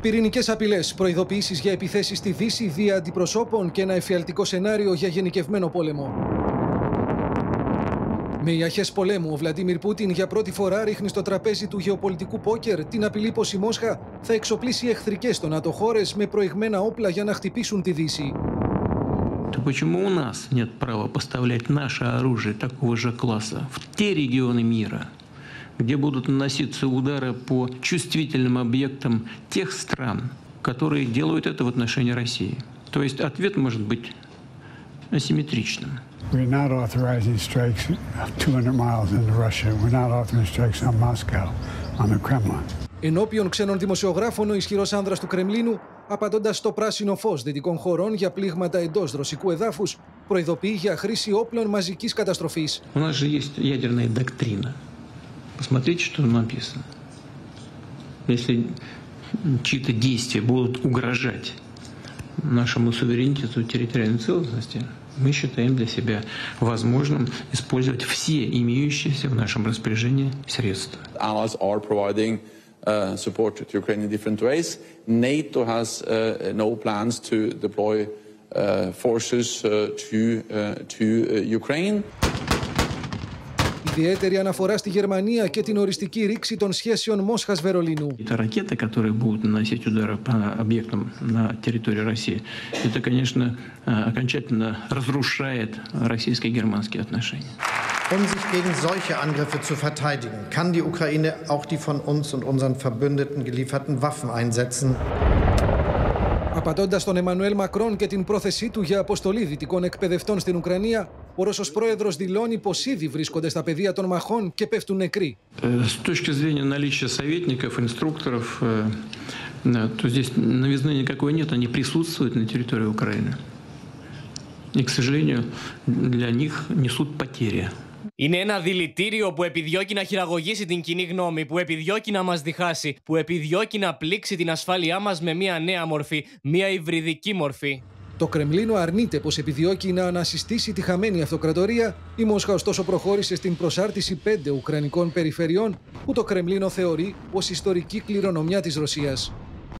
Πυρηνικές απειλές, προειδοποιήσεις για επιθέσεις στη Δύση δια αντιπροσώπων και ένα εφιαλτικό σενάριο για γενικευμένο πόλεμο. Με ιαχέ πολέμου, ο Βλαντίμιρ Πούτιν για πρώτη φορά ρίχνει στο τραπέζι του γεωπολιτικού πόκερ την απειλή πω η Μόσχα θα εξοπλίσει εχθρικέ των ΝΑΤΟ χώρε με προηγμένα όπλα για να χτυπήσουν τη Δύση. то почему у нас нет права поставлять наше оружие такого же класса в те регионы мира, где будут наноситься удары по чувствительным объектам тех стран, которые делают это в отношении России? То есть ответ может быть асимметричным. We're not authorizing strikes 200 miles into Russia. We're not authorizing strikes on Moscow, on the Kremlin. Ενώπιον ξένων δημοσιογράφων, ο ισχυρό άνδρα του Κρεμλίνου, απαντώντα στο πράσινο φω δυτικών χωρών για πλήγματα εντό ρωσικού εδάφου, προειδοποιεί για χρήση όπλων μαζική καταστροφή. У нас же есть ядерная доктрина. Посмотрите, что там написано. Если чьи-то действия будут угрожать нашему суверенитету территориальной целостности, мы считаем для себя возможным использовать все имеющиеся в нашем распоряжении средства. Allies are providing uh, support to Ukraine in different ways. NATO has uh, no plans to deploy uh, forces uh, to, uh, to uh, Ukraine. Ιδιαίτερη αναφορά στη Γερμανία και την οριστική ρήξη των σχέσεων Μόσχας-Βερολίνου. Это ракеты, которые будут наносить удары по объектам на территории России, это, конечно, э, окончательно разрушает российско-германские отношения. Um sich gegen solche Angriffe zu verteidigen, kann die Ukraine auch die von uns und unseren Verbündeten gelieferten Waffen einsetzen. Απαντώντα τον Εμμανουέλ Μακρόν και την πρόθεσή του για αποστολή δυτικών εκπαιδευτών στην Ουκρανία, ο Ρώσος πρόεδρος δηλώνει πως ήδη βρίσκονται στα πεδία των μαχών και πέφτουν νεκροί. Э, С точки зрения наличия советников, инструкторов, э, да, то здесь новизны никакой нет, они присутствуют на территории Украины. И, к сожалению, для них несут потери. Είναι ένα δηλητήριο που επιδιώκει να χειραγωγήσει την κοινή γνώμη, που επιδιώκει να μας διχάσει, που επιδιώκει να πλήξει την ασφάλειά μας με μια νέα μορφή, μια υβριδική μορφή. Το Κρεμλίνο αρνείται πως επιδιώκει να ανασυστήσει τη χαμένη αυτοκρατορία. Η Μόσχα ωστόσο προχώρησε στην προσάρτηση πέντε ουκρανικών περιφερειών που το Κρεμλίνο θεωρεί ως ιστορική κληρονομιά της Ρωσίας.